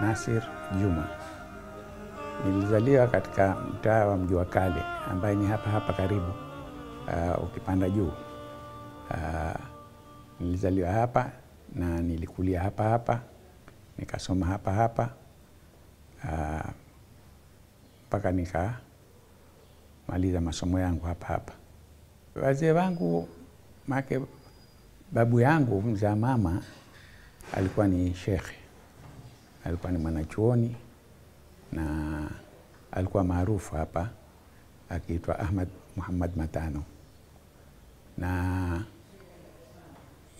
Nasir Juma. Nilizaliwa katika mtaa wa Mji wa Kale ambaye ni hapa hapa karibu, uh, ukipanda juu. Uh, nilizaliwa hapa na nilikulia hapa hapa, nikasoma hapa hapa mpaka uh, nikamaliza masomo yangu hapa hapa. Wazee wangu make babu yangu mzaa mama alikuwa ni shekhe, alikuwa ni mwanachuoni na alikuwa maarufu hapa akiitwa Ahmad Muhammad Matano, na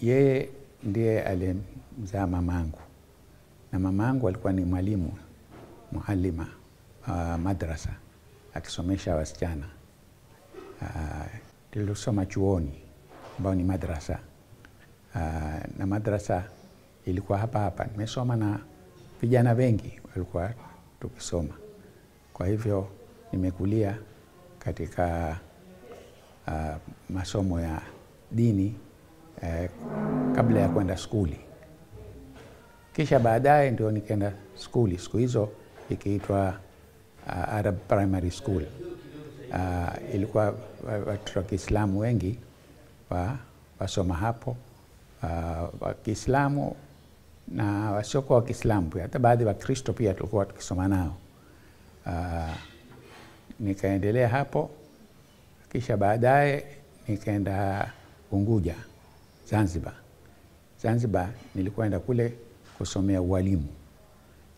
yeye ndiye alimzaa mamangu, na mamangu alikuwa ni mwalimu mualima uh, madrasa akisomesha wasichana. Uh, tulisoma chuoni ambayo ni madrasa. Uh, na madrasa ilikuwa hapa hapa. Nimesoma na vijana wengi walikuwa tukisoma, kwa hivyo nimekulia katika uh, masomo ya dini uh, kabla ya kwenda skuli, kisha baadaye ndio nikaenda skuli. Siku hizo ikiitwa uh, Arab Primary School. Uh, ilikuwa watoto wa Kiislamu wengi wa, wasoma hapo uh, wa Kiislamu na wasiokuwa wa Kiislamu pia, hata baadhi wa Kristo pia tulikuwa tukisoma nao. Uh, nikaendelea hapo, kisha baadaye nikaenda Unguja, Zanzibar. Zanzibar nilikwenda kule kusomea ualimu.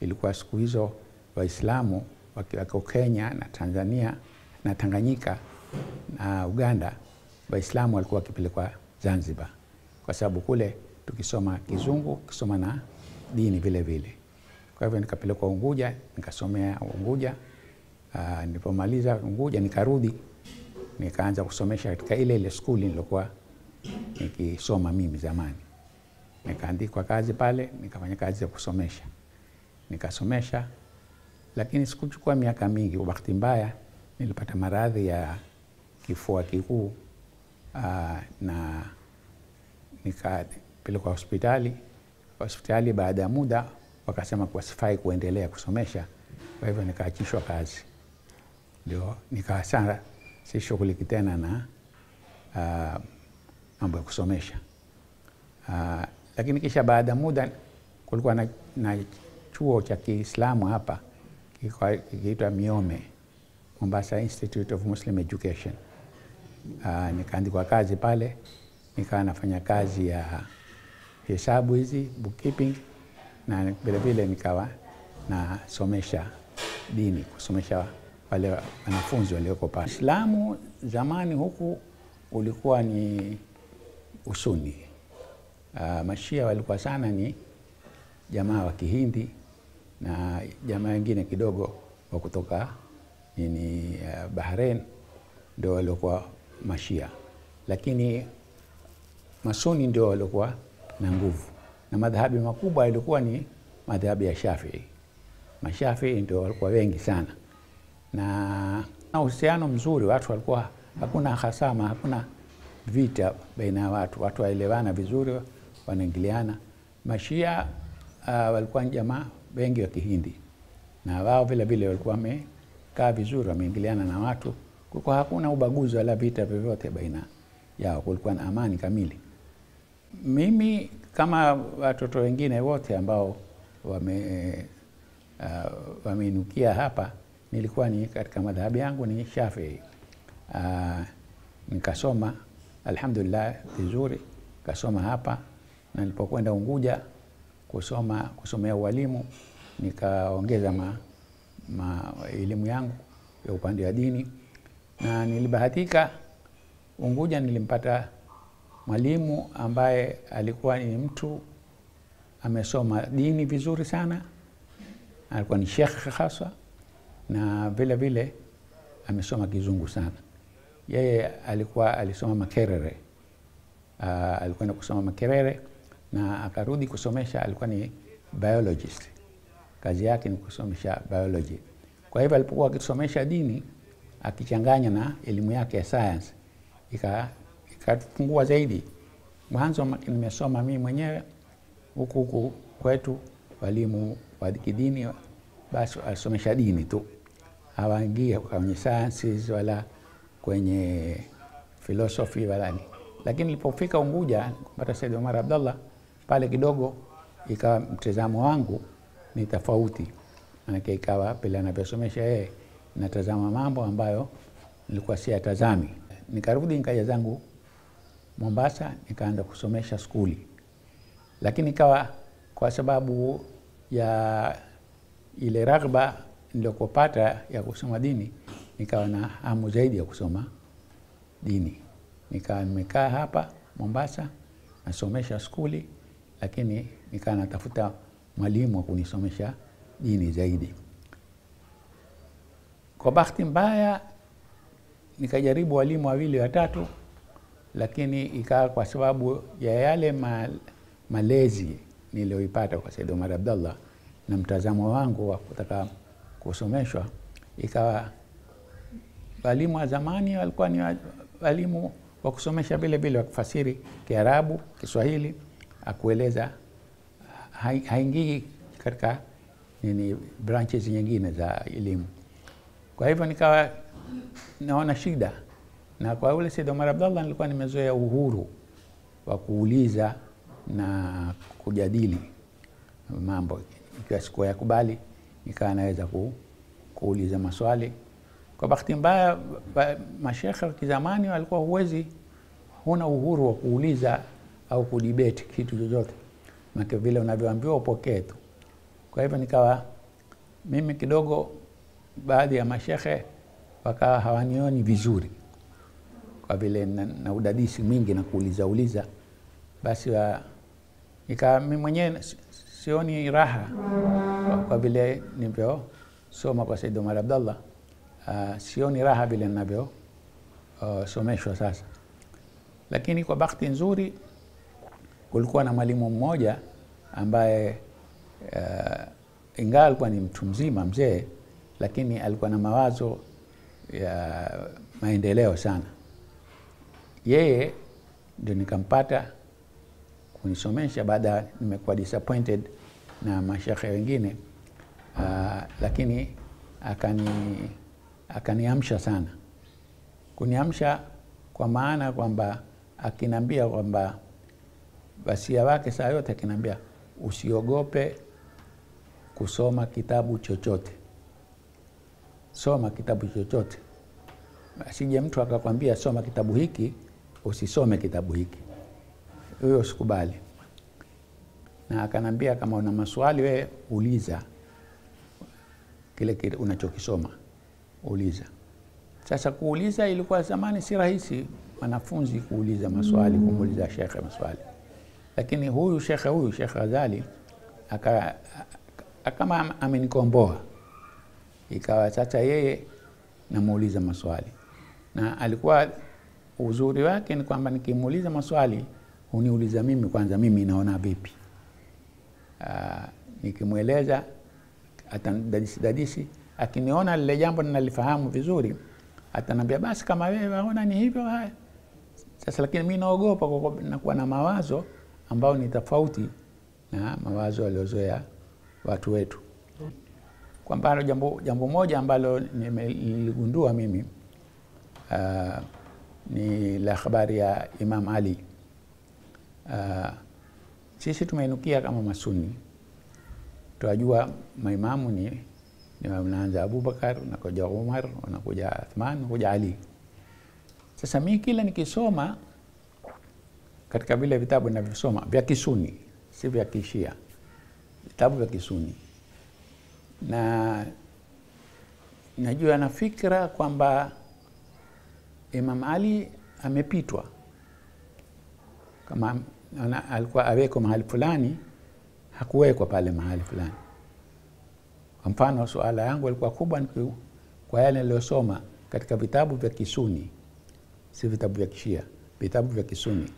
Ilikuwa siku hizo Waislamu wako Kenya na Tanzania na Tanganyika na Uganda, Waislamu walikuwa wakipelekwa Zanzibar kwa sababu kule tukisoma Kizungu kisoma na dini vile vile. Kwa hivyo nikapelekwa Unguja nikasomea Unguja. Uh, nilipomaliza Unguja nikarudi nikaanza kusomesha katika ile ile skuli nilokuwa nikisoma mimi zamani. Nikaandikwa kazi pale, nikafanya kazi ya kusomesha, nikasomesha, lakini sikuchukua miaka mingi. Kwa bahati mbaya nilipata maradhi ya kifua kikuu uh, na nikapelekwa hospitali. Hospitali baada ya muda wakasema kuwa sifai kuendelea kusomesha, kwa hivyo nikaachishwa kazi, ndio nikawa sana sishughuliki tena na uh, mambo ya kusomesha uh, lakini kisha baada ya muda kulikuwa na, na chuo cha Kiislamu hapa kikiitwa Miome, Mombasa Institute of Muslim Education. Uh, nikaandikwa kazi pale, nikawa nafanya kazi ya hesabu hizi bookkeeping, na vilevile nikawa nasomesha dini, kusomesha wale wanafunzi walioko pale. Islamu zamani huku ulikuwa ni usuni. Uh, mashia walikuwa sana ni jamaa wa Kihindi na jamaa wengine kidogo wa kutoka nini uh, Bahrain ndio waliokuwa mashia, lakini masuni ndio waliokuwa na nguvu, na madhahabi makubwa yalikuwa ni madhahabi ya Shafii. Mashafii ndio walikuwa wengi sana na uhusiano mzuri, watu walikuwa hakuna hasama, hakuna vita baina ya watu, watu waelewana vizuri, wanaingiliana. Mashia uh, walikuwa ni jamaa wengi wa Kihindi na wao vile vile walikuwa wamekaa vizuri, wameingiliana na watu, kulikuwa hakuna ubaguzi wala vita vyovyote baina yao, kulikuwa na amani kamili. Mimi kama watoto wengine wote ambao wame uh, wameinukia hapa nilikuwa ni katika madhahabi yangu ni Shafii. Uh, nikasoma alhamdulillah vizuri, kasoma hapa na nilipokwenda Unguja kusoma kusomea ualimu nikaongeza ma, ma elimu yangu ya upande wa dini, na nilibahatika Unguja nilimpata mwalimu ambaye alikuwa ni mtu amesoma dini vizuri sana, alikuwa ni shekhe haswa na vile vile amesoma kizungu sana. Yeye alikuwa alisoma Makerere. Uh, alikwenda kusoma Makerere na akarudi kusomesha, alikuwa ni biologist, kazi yake ni kusomesha biology. Kwa hivyo alipokuwa akisomesha dini akichanganya na elimu yake ya science ikafungua zaidi. Mwanzo nimesoma mimi mwenyewe huku huku kwetu walimu wa kidini basi wasomesha dini tu, hawaingia kwenye sciences wala kwenye philosophy wala ni. Lakini nilipofika Unguja kupata Said Omar Abdallah pale kidogo ikawa mtazamo wangu ni tofauti, manake ikawa pale anavyosomesha yeye natazama mambo ambayo nilikuwa siyatazami. Nikarudi nikaja zangu Mombasa, nikaanza kusomesha skuli, lakini kawa kwa sababu ya ile raghba niliyokopata ya kusoma dini, nikawa na hamu zaidi ya kusoma dini. Nikawa nimekaa hapa Mombasa nasomesha skuli, lakini nikawa natafuta mwalimu wa kunisomesha dini zaidi. Kwa bahati mbaya nikajaribu walimu wawili watatu, lakini ikawa kwa sababu ya yale ma, malezi niliyoipata kwa Said Omar Abdallah na mtazamo wangu wa kutaka kusomeshwa, ikawa walimu wa zamani walikuwa ni walimu wa kusomesha vile vile wa kufasiri Kiarabu, Kiswahili, akueleza haingii katika nini branches nyingine za elimu. Kwa hivyo nikawa naona shida, na kwa yule Said Omar Abdallah nilikuwa nimezoea uhuru wa kuuliza na kujadili mambo, ikiwa sikuwa yakubali nikawa naweza ku, kuuliza maswali. Kwa bahati mbaya, mashekhe wa kizamani walikuwa huwezi, huna uhuru wa kuuliza au kudibeti kitu chochote, maana vile unavyoambiwa upokee tu. Kwa hivyo nikawa mimi kidogo, baadhi ya mashekhe wakawa hawanioni vizuri kwa vile na, na udadisi mwingi na kuuliza uliza, basi wa, ikawa mimi mwenyewe sioni raha kwa, vile nilivyosoma kwa Said Omar Abdallah. Uh, sioni raha vile ninavyo uh, sasa, lakini kwa bahati nzuri kulikuwa na mwalimu mmoja ambaye uh, ingawa alikuwa ni mtu mzima mzee, lakini alikuwa na mawazo ya maendeleo sana. Yeye ndio nikampata kunisomesha baada nimekuwa disappointed na mashekhe wengine uh, lakini akani akaniamsha sana, kuniamsha kwa maana kwamba akiniambia kwamba wasia wake saa yote akiniambia usiogope kusoma kitabu chochote, soma kitabu chochote. Asije mtu akakwambia soma kitabu hiki, usisome kitabu hiki, huyo usikubali. Na akanambia kama una maswali we uliza kile kile unachokisoma uliza. Sasa kuuliza ilikuwa zamani si rahisi wanafunzi kuuliza maswali, kumuuliza shekhe maswali, lakini huyu shekhe huyu Shekhe Ghazali aka kama amenikomboa, ikawa sasa yeye namuuliza maswali, na alikuwa uzuri wake ni kwamba nikimuuliza maswali huniuliza mimi kwanza, mimi naona vipi. Nikimweleza atadadisi dadisi akiniona lile jambo ninalifahamu vizuri, atanambia basi, kama wewe waona ni hivyo, haya sasa. Lakini mi naogopa nakuwa na mawazo ambayo ni tofauti na mawazo waliozoea watu wetu. Kwa mfano, jambo, jambo moja ambalo niligundua mimi uh, ni la habari ya Imam Ali. Uh, sisi tumeinukia kama Masuni, twajua maimamu ni unaanza Abubakar, unakuja Umar, unakuja Athman, unakuja Ali. Sasa mi kila nikisoma katika vile vitabu ninavyosoma vya Kisuni, si vya Kishia, vitabu vya Kisuni, na najua na fikra kwamba Imam Ali amepitwa, kama ana, alikuwa awekwa mahali fulani, hakuwekwa pale mahali fulani. Kwa mfano suala yangu alikuwa kubwa kwa yale niliyosoma katika vitabu vya Kisuni, si vitabu vya Kishia, vitabu vya Kisuni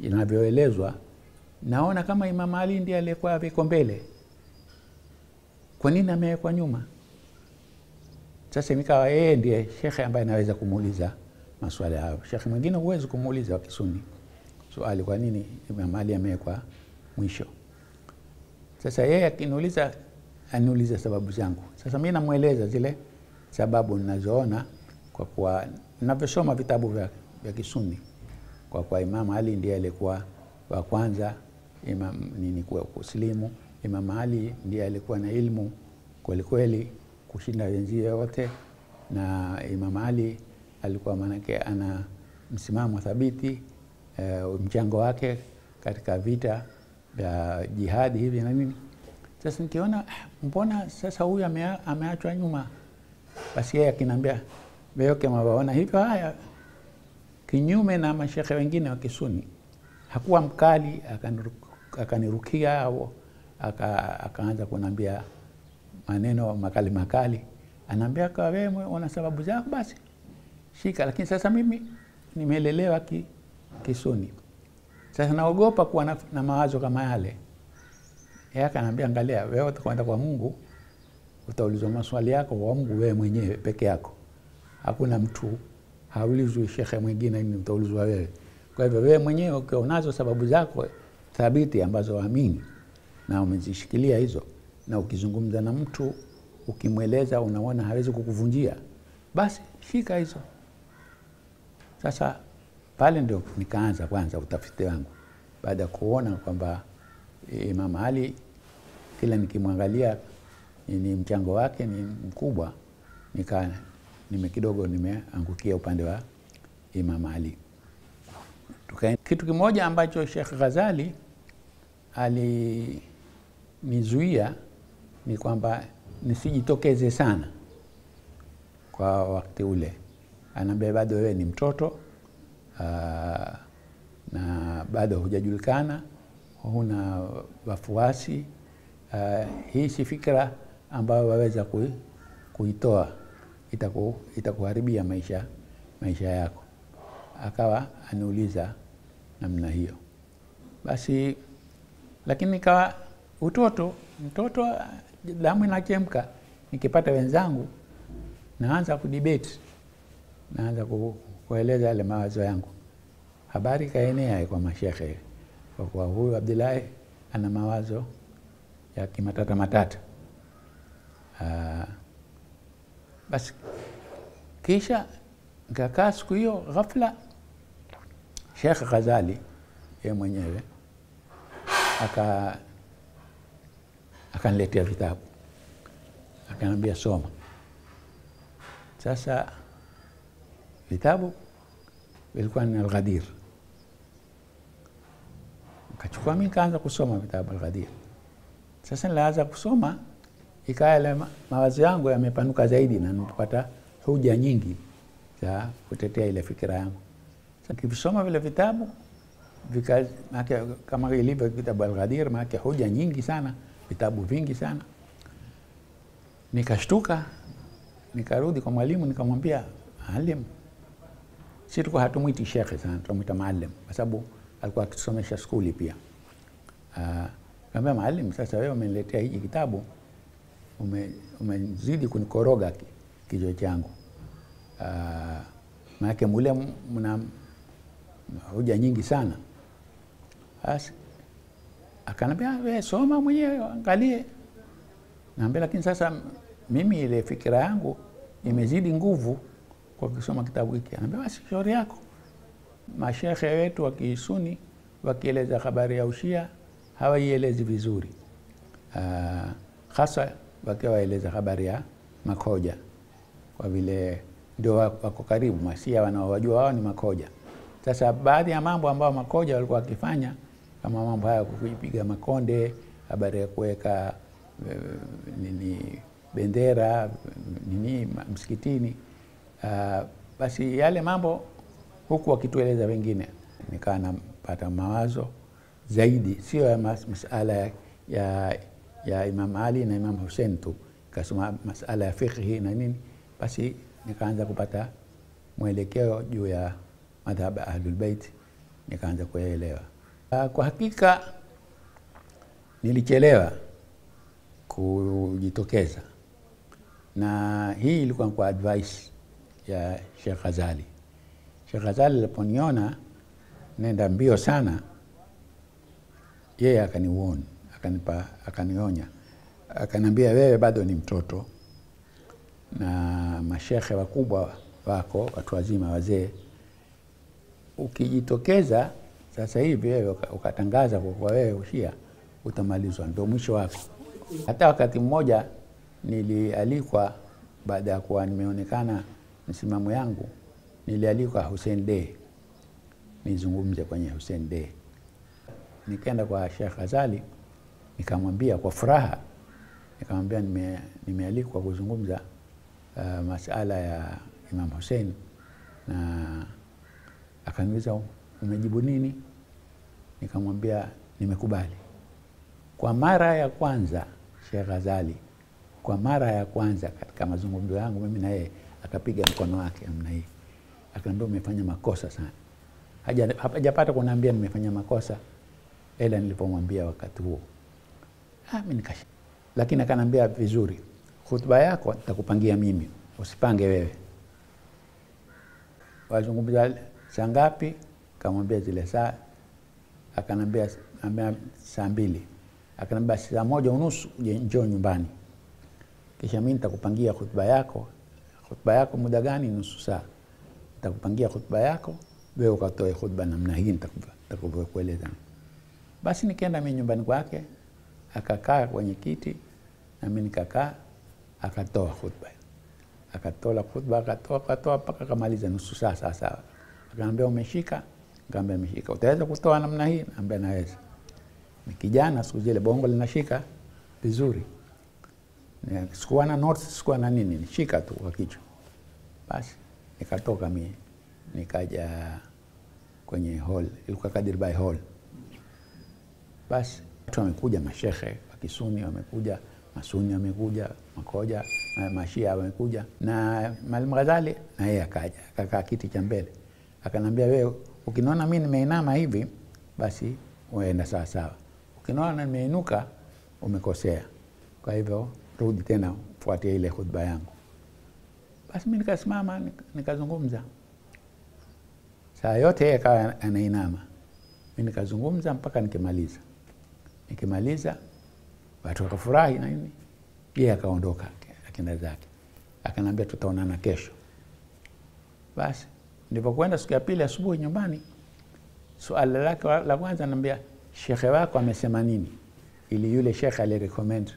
inavyoelezwa, naona kama Imam Ali ndiye aliyekuwa awekwa mbele. Kwa nini amewekwa nyuma? Sasa nikawa yeye ndiye shekhe ambaye naweza kumuuliza maswala hayo. Shekhe mwingine huwezi kumuuliza wa Kisuni swali, kwa nini Imam Ali amewekwa mwisho? Sasa yeye akiniuliza, aniuliza sababu zangu. Sasa mi namweleza zile sababu ninazoona kwa kuwa ninavyosoma vitabu vya, vya Kisuni, kwa kuwa Imam Ali ndiye alikuwa wa kwanza imam, nini kuwa kusilimu. Imam Ali ndiye alikuwa na ilmu kwelikweli kushinda wenzie wote, na Imam Ali alikuwa maanake ana msimamo thabiti e, mchango wake katika vita vya jihadi hivi na nini. Sasa nikiona mbona sasa huyu ameachwa nyuma, basi yeye akiniambia wewe mabaona hivyo haya, kinyume na mashekhe wengine wa Kisuni, hakuwa mkali akanirukia au aka, akaanza kuniambia maneno makali makali, anaambia kwa wewe una sababu zako, basi shika. Lakini sasa mimi nimelelewa ki, Kisuni, sasa naogopa kuwa na, na mawazo kama yale. Yeye akaniambia, angalia, wewe utakwenda kwa Mungu, utaulizwa maswali yako kwa Mungu wewe mwenyewe peke yako, hakuna mtu haulizwi shekhe mwingine, ni utaulizwa wewe. Kwa hivyo wewe mwenyewe ukiwa unazo sababu zako thabiti ambazo waamini na umezishikilia hizo, na ukizungumza na mtu ukimweleza, unaona hawezi kukuvunjia, basi shika hizo. Sasa pale ndio nikaanza kwanza utafiti wangu, baada ya kuona kwamba Imam Ali kila nikimwangalia ni mchango wake ni mkubwa, nika nime kidogo nimeangukia upande wa Imam Ali. Tuka, kitu kimoja ambacho Sheikh Ghazali alinizuia ni kwamba nisijitokeze sana kwa wakati ule. Anaambia bado wewe ni mtoto aa, na bado hujajulikana, huna wafuasi. Hii si fikra ambayo waweza kui, kuitoa itaku, itakuharibia maisha, maisha yako. Akawa aniuliza namna hiyo, basi lakini nikawa utoto mtoto, damu inachemka. Nikipata wenzangu naanza kudibeti, naanza kueleza yale mawazo yangu. Habari kaenea kwa mashekhe, kwa kuwa huyu abdulahi ana mawazo ya kimatata matata. Aa, basi kisha nkakaa siku hiyo, ghafla Sheikh Ghazali yeye mwenyewe aka akaniletea vitabu akaniambia soma. Sasa vitabu vilikuwa ni Alghadir, nikachukua mi kaanza kusoma vitabu Alghadir. Sasa nilianza kusoma, ikawa mawazo yangu yamepanuka zaidi na nipata hoja nyingi za kutetea ile fikira yangu. Nikivisoma vile vitabu vika, kama ilivyo kitabu Alghadir, maake hoja nyingi sana, vitabu vingi sana. Nikashtuka, nikarudi kwa mwalimu nikamwambia, Maalim, si tulikuwa hatumwiti shekhe sana, tunamwita maalim kwa sababu alikuwa akitusomesha skuli pia. Kaambia, Maalim, sasa wewe umeniletea hiki kitabu, umezidi ume kunikoroga kichwa changu. Maanake mule mna hoja nyingi sana. Basi akanambia we soma mwenyewe angalie. Naambia lakini sasa mimi ile fikira yangu imezidi nguvu kwa kusoma kitabu hiki. Anaambia basi shauri yako. Mashehe wetu wa Kisuni wakieleza habari ya ushia hawaielezi vizuri, hasa wakiwa waeleza habari ya makoja, kwa vile ndio wako karibu. Masia wanaowajua wao ni makoja. Sasa baadhi ya mambo ambayo makoja walikuwa wakifanya kama mambo haya kupiga makonde, habari ya kuweka e, nini bendera nini msikitini, uh, basi yale mambo huku wakitueleza wengine, nikawa napata mawazo zaidi, sio ya mas, masala ya, ya, ya Imam Ali na Imam Hussein tu, kasoma masala ya fiqhi na nini, basi nikaanza kupata mwelekeo juu ya madhhab ya Ahlul Bait, nikaanza kuelewa. Uh, Kwa hakika nilichelewa kujitokeza, na hii ilikuwa kwa advice ya Sheikh Ghazali. Sheikh Ghazali aliponiona nenda mbio sana, yeye akaniwon akanipa akanionya, akaniambia wewe bado ni mtoto na mashekhe wakubwa wako watu wazima wazee, ukijitokeza sasa hivi wewe ukatangaza kwa wewe ushia, utamalizwa, ndio mwisho wako. Hata wakati mmoja nilialikwa baada ya kuwa nimeonekana msimamo yangu, nilialikwa Hussein Day nizungumze kwenye Hussein Day. Nikaenda kwa Sheikh Ghazali nikamwambia kwa furaha, nikamwambia nime, nimealikwa kuzungumza uh, masala ya Imam Hussein na akaniuliza umejibu nini? Nikamwambia nimekubali. Kwa mara ya kwanza Sheikh Ghazali, kwa mara ya kwanza katika mazungumzo yangu mimi na yeye, akapiga mkono wake namna hii, akaniambia umefanya makosa sana. Haja- hajapata kuniambia nimefanya makosa, ila nilipomwambia wakati huo ah, mimi nikash, lakini akanambia vizuri, hutuba yako nitakupangia mimi, usipange wewe. Wazungumza saa ngapi? Kamwambia zile saa, akanambia ambia saa mbili, akanambia saa moja unusu uje njoo nyumbani, kisha mimi nitakupangia hutuba yako. Hutuba yako muda gani? Nusu saa. Nitakupangia khutba yako, wewe ukatoe khutba namna hii nitakavyokueleza. Basi nikaenda mimi nyumbani kwake, akakaa kwenye kiti na mimi nikakaa, akatoa khutba akatoa khutba akatoa akatoa mpaka akamaliza nusu saa sawa. Akaambia umeshika? Nikamwambia nimeshika. Utaweza kutoa namna hii? Nikamwambia naweza. Ni kijana siku zile bongo linashika vizuri. Ni- Sikuwa na notes, sikuwa na nini, nishika tu kwa kichwa. Basi nikatoka mi nikaja kwenye hall, ilikuwa Kadirbai hall. Basi watu wamekuja, mashehe wakisuni wamekuja, Masuni wamekuja, Makoja, Mashia wamekuja, na Mwalimu Ghazali na yeye akaja akakaa kiti cha mbele, akanambia, wewe ukinaona mi nimeinama hivi, basi uenda sawasawa, ukinaona nimeinuka umekosea. Kwa hivyo rudi tena fuatia ile hotuba yangu. Basi mimi nikasimama nikazungumza saa yote yeye akawa anainama, mi nikazungumza mpaka nikimaliza. Nikimaliza watu wakafurahi na nini, yeye akaondoka akenda zake, akaniambia tutaonana kesho. Basi nilipokwenda siku ya pili asubuhi nyumbani, swala lake la kwanza naambia, shekhe wako amesema nini, ili yule shekhe alirecommend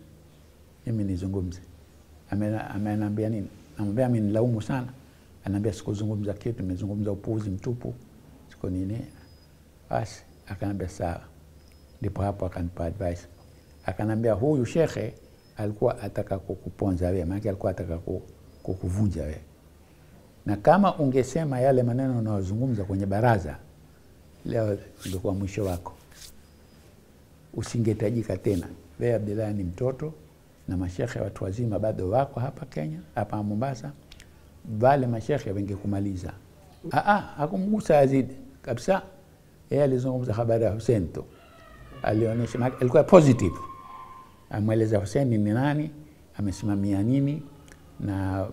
mimi nizungumze. Ameniambia nini? Namwambia mimi nilaumu sana. Anaambia sikuzungumza kitu, nimezungumza upuuzi mtupu, siku nini. Basi akaniambia sawa. Ndipo hapo akanipa advice, akanambia huyu shekhe alikuwa ataka kukuponza wewe, maana alikuwa ataka kukuvunja wewe, na kama ungesema yale maneno unayozungumza kwenye baraza leo, ungekuwa mwisho wako usingetajika tena. Wewe Abdullahi ni mtoto na mashekhe watu wazima bado wako hapa Kenya, hapa Mombasa, wale mashekhe wengekumaliza. Ah, ah, hakumgusa Yazid kabisa. Yeye alizungumza habari ya Hussein tu, alionyesha alikuwa positive, amweleza Hussein ni nani, amesimamia nini na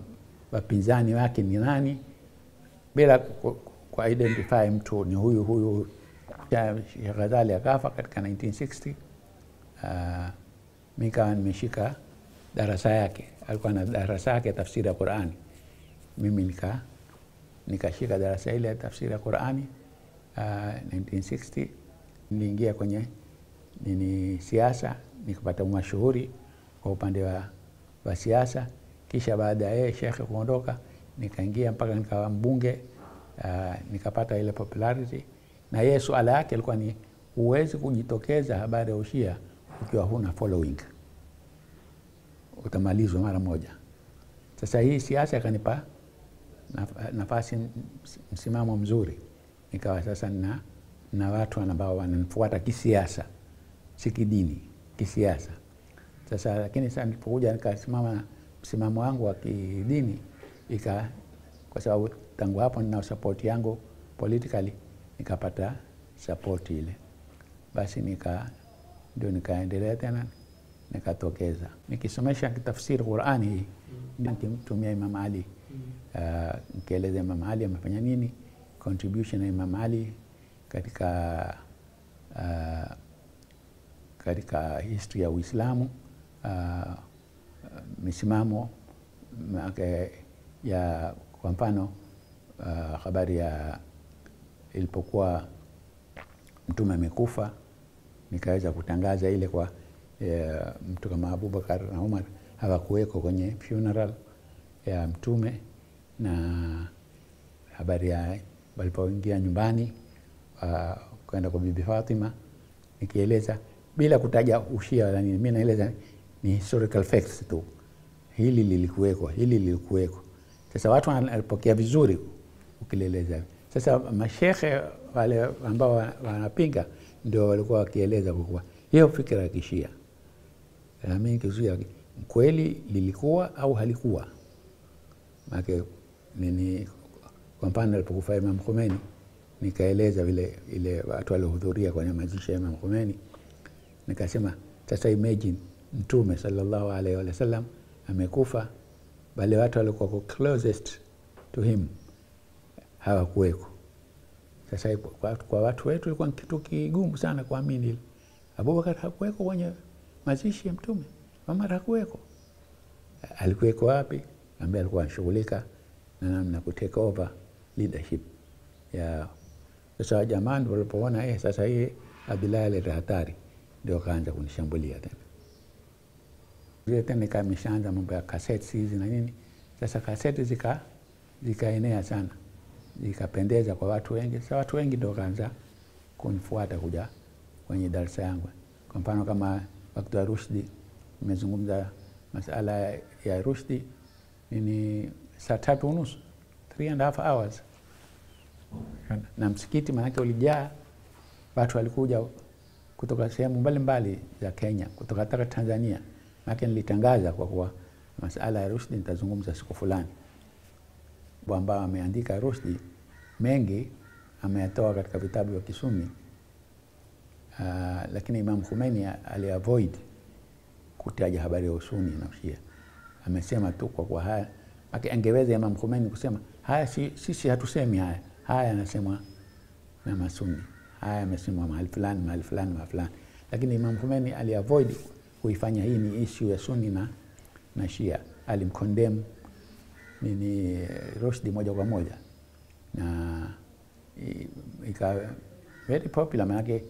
wapinzani wake ni nani, bila ku identify mtu ni huyu huyu Sheikh Ghazali akafa katika 1960. Uh, mi kawa nimeshika darasa yake, alikuwa na darasa yake ya tafsiri ya Qurani. Mimi nika nikashika darasa ile ya tafsiri ya Qurani uh, 1960. Niliingia kwenye nini siasa, nikapata umashuhuri kwa upande wa, wa siasa. Kisha baada ya yeye shekhe kuondoka, nikaingia mpaka nikawa mbunge uh, nikapata ile popularity na yeye suala yake alikuwa ni huwezi kujitokeza habari ya ushia ukiwa huna following, utamalizwa mara moja. Sasa hii siasa ikanipa nafasi, msimamo mzuri, nikawa sasa na, na watu ambao wananifuata kisiasa, si kidini, kisiasa. Sasa lakini sasa nilipokuja nikasimama msimamo wangu wa kidini ika, kwa sababu tangu hapo nina sapoti yangu politically, nikapata sapoti ile, basi nika ndio nikaendelea tena nikatokeza. Nikisomesha kitafsiri Qurani hii nikimtumia Imam Ali. Uh, nikieleza Imam Ali amefanya nini, contribution ya Imam Ali katika uh, katika history ya Uislamu uh, misimamo make ya kwa mfano uh, habari ya ilipokuwa mtume amekufa, nikaweza kutangaza ile kwa ya, mtu kama Abubakar na Umar hawakuweko kwenye funeral ya mtume, na habari ya walipoingia nyumbani kwenda kwa Bibi Fatima, nikieleza bila kutaja ushia wala nini, mimi naeleza ni historical facts tu, hili lilikuweko, hili lilikuweko. Sasa watu wanapokea vizuri ukieleza. Sasa mashehe wale ambao wanapinga ndio walikuwa wakieleza kwa hiyo fikra ya kishia mimi nikizuia kweli lilikuwa au halikuwa. Maana nini, kwa mfano alipokufa Imam Khomeini nikaeleza vile ile watu waliohudhuria kwenye mazishi ya Imam Khomeini, nikasema sasa imagine Mtume sallallahu alaihi wasallam amekufa, bali watu walikuwa closest to him hawakuweko. Sasa kwa, kwa watu wetu ilikuwa kitu kigumu sana kuamini. Abubakar hakuweko kwenye mazishi ya Mtume, Omar hakuweko. Alikuweko wapi? Ambaye alikuwa anashughulika na namna ku take over leadership ya sasa. Jamani walipoona eh, sasa hii Abdullah aleta hatari, ndio kaanza kunishambulia tena vile tena, ikameshaanza mambo ya kaseti hizi na nini. Sasa kaseti zika zikaenea sana zikapendeza kwa watu wengi. Sasa watu wengi ndio wakaanza kunifuata kuja kwenye darasa yangu. Kwa mfano kama wakati wa Rushdi nimezungumza masala ya Rushdi ni saa tatu unusu three and a half hours, na msikiti maanake ulijaa watu, walikuja kutoka sehemu mbalimbali za Kenya, kutoka hata Tanzania. Maanake nilitangaza kwa kuwa masala ya Rushdi nitazungumza siku fulani ambao ameandika Rushdi mengi ameyatoa katika vitabu vya Kisuni. Uh, lakini Imam Khomeini aliavoid kutaja habari ya usuni na ushia. Amesema tu kwa kwa haya angeweza Imam Khomeini kusema haya, si, sisi hatusemi haya, haya anasemwa na masuni, haya amesemwa mahali fulani mahali fulani mahali fulani, lakini Imam Khomeini aliavoid kuifanya hii ni issue ya suni na, na shia. Alimkondem nini Rushdie moja kwa moja na ikawa very popular, manake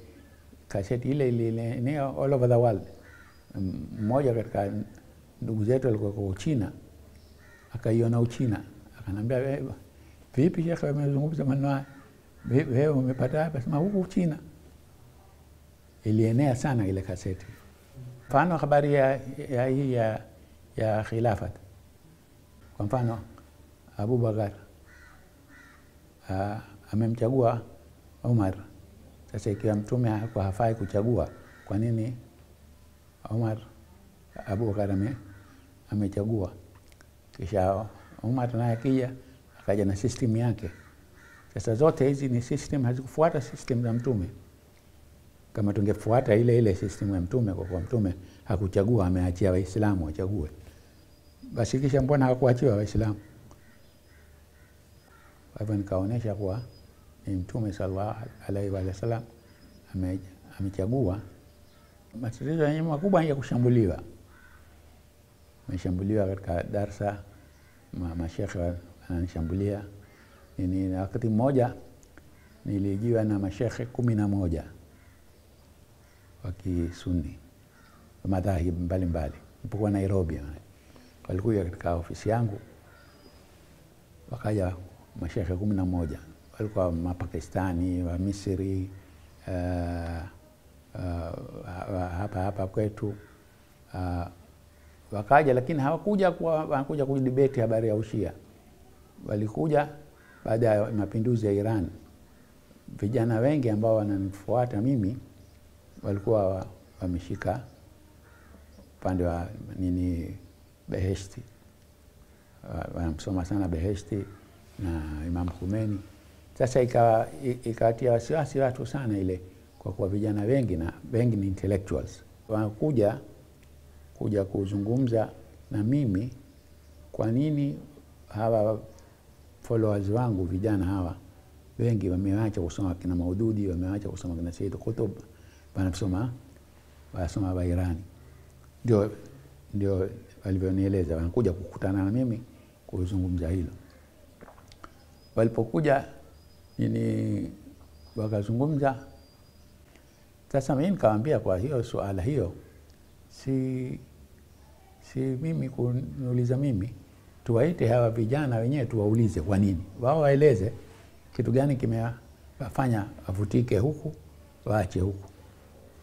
kaseti ile ilienea all over the world. Mmoja katika ndugu zetu alikuwa kwa Uchina, akaiona Uchina, akanambia vipi shekhe, wamezungumza maneno haya, wewe umepata hapa? Sema huku Uchina. Ilienea sana ile kaseti. Mfano habari ya ya hii ya, ya khilafat kwa mfano Abubakar amemchagua Umar. Sasa ikiwa mtume hakuwa hafai kuchagua, kwa nini Umar Abubakar ame, amechagua? Kisha Umar naye akija akaja na system yake. Sasa zote hizi ni system, hazikufuata system za mtume. Kama tungefuata ile ile system ya mtume, kwa kuwa mtume hakuchagua, ameachia Waislamu wachague basi kisha mbona hakuachiwa Waislamu? Kwa hivyo nikaonyesha kuwa Mtume sallallahu alaihi wa sallam amechagua. Matatizo yenye makubwa ya kushambuliwa, ameshambuliwa katika darsa, mashekhe ananishambulia nini. Wakati mmoja nilijiwa na mashekhe kumi na moja wa Kisuni madhahib mbalimbali, ipokuwa Nairobi walikuja katika ofisi yangu, wakaja mashekhe kumi na moja walikuwa Mapakistani, wa Misri, uh, uh, hapa hapa kwetu uh, wakaja, lakini hawakuja wanakuja kudibeti habari ya ushia. Walikuja baada ya mapinduzi ya Iran. Vijana wengi ambao wananifuata mimi walikuwa wameshika upande wa nini Beheshti, wanamsoma sana Beheshti na Imam Khomeini. Sasa ikawatia wasiwasi watu sana ile, kwa kuwa vijana wengi na wengi ni intellectuals wanakuja kuja kuzungumza na mimi, kwa nini hawa followers wangu vijana hawa wengi wameacha kusoma kina Maududi, wameacha kusoma kina Said Qutb, wanasoma wasoma wa Irani, ndio ndio walivyonieleza, wanakuja kukutana na mimi kuzungumza hilo. Walipokuja nini, wakazungumza. Sasa mimi nikamwambia, kwa hiyo suala hiyo si si mimi kuniuliza mimi, tuwaite hawa vijana wenyewe tuwaulize kwa nini, wao waeleze kitu gani kimewafanya wavutike huku waache huku.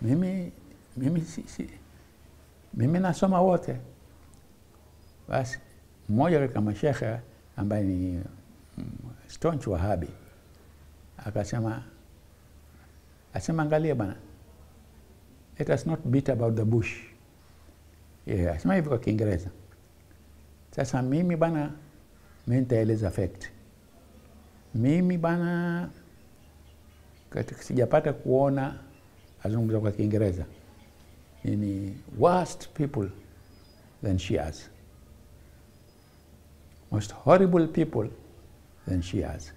Mimi mimi si, si, mimi nasoma wote. Basi mmoja katika mashekhe ambaye ni staunch Wahabi akasema asema, angalia bana let us not beat about the bush. Yeah, asema hivyo kwa Kiingereza. Sasa mimi bana, mi nitaeleza fact. Mimi bana, katika sijapata kuona azungumza kwa Kiingereza ni worst people than she has most horrible people than Shias,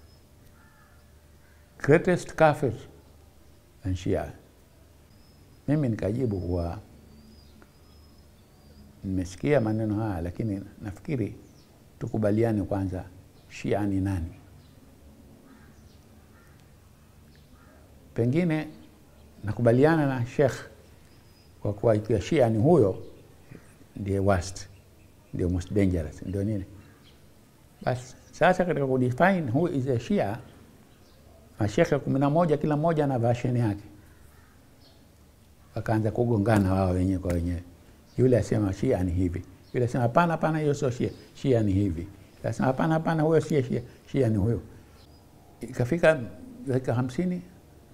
greatest kafir and Shia. Mimi nikajibu kuwa nimesikia maneno haya, lakini nafikiri tukubaliane kwanza, Shia ni nani? Pengine nakubaliana na Sheikh kwa kuwa ikiwa Shia ni huyo ndiye worst, ndiye most dangerous, ndio nini. Basi sasa katika kudefine who is a Shia, mashekhe kumi na moja kila mmoja na vasheni yake, wakaanza kugongana wao wenyewe kwa wenyewe. Yule asema Shia ni hivi, yule asema hapana, hapana, hiyo sio Shia, Shia ni hivi, asema hapana, hapana, huyo sio Shia, Shia ni huyo. Ikafika dakika hamsini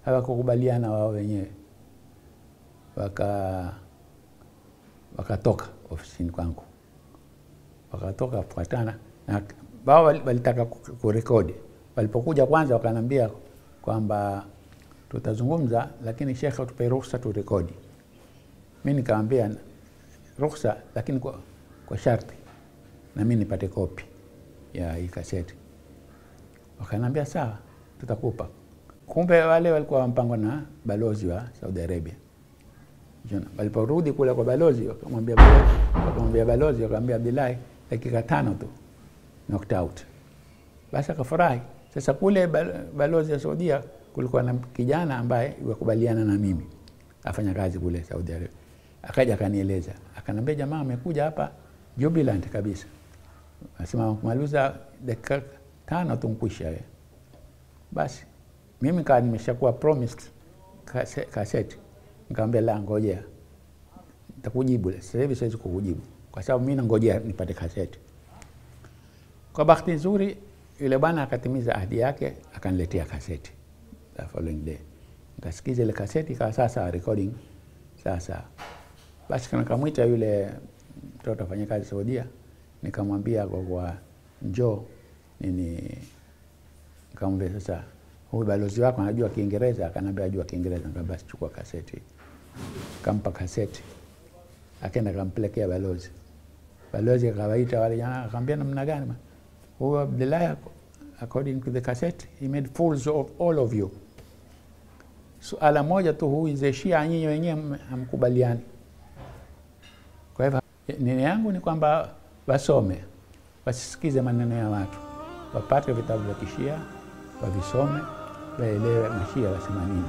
hawakukubaliana wao wenyewe, waka wakatoka ofisini kwangu, wakatoka fuatana na wao walitaka kurekodi. Walipokuja kwanza, wakanambia kwamba tutazungumza, lakini shekhe, tupe ruhusa turekodi. Mi nikamwambia ruhusa, lakini kwa, kwa sharti na mi nipate kopi ya hii kaseti. Wakanambia sawa, tutakupa. Kumbe wale walikuwa wampangwa na balozi wa Saudi Arabia. Waliporudi kule kwa balozi, wakamwambia balozi, wakamwambia balozi, wakamwambia Abdullahi, dakika tano tu knocked out. Basi akafurahi. Sasa kule balozi ya Saudia kulikuwa na kijana ambaye wakubaliana na mimi afanya kazi kule Saudi Arabia, akaja akanieleza, akanambia jamaa amekuja hapa jubilant kabisa, asema kumaliza dakika tano tumkwisha. Basi mimi kaa nimeshakuwa promised kaseti, nikamwambia la, ngojea. Nitakujibu sasa hivi, siwezi kukujibu. Kwa sababu mimi nangojea nipate kaseti. Kwa bahati nzuri yule bwana akatimiza ahadi yake, akaniletea kaseti the following day, nikasikiza ile kaseti ikawa sasa recording sasa. Basi nikamwita yule mtoto afanye kazi Saudia, nikamwambia kwa kwa njoo nini, nikamwambia sasa, huyu balozi wako anajua Kiingereza? Akanambia ajua Kiingereza. Nikamwambia basi chukua kaseti, kampa kaseti, akaenda kampelekea balozi. Balozi akawaita wale jamaa, akamwambia namna gani huyo liar, according to the cassette he made fools of all of you. Suala moja tu, huize Shia, nyinyi wenyewe hamkubaliani. Kwa hivyo nini yangu ni kwamba wasome, wasisikize maneno ya watu, wapate vitabu vya Kishia, wavisome, waelewe mashia wasema nini.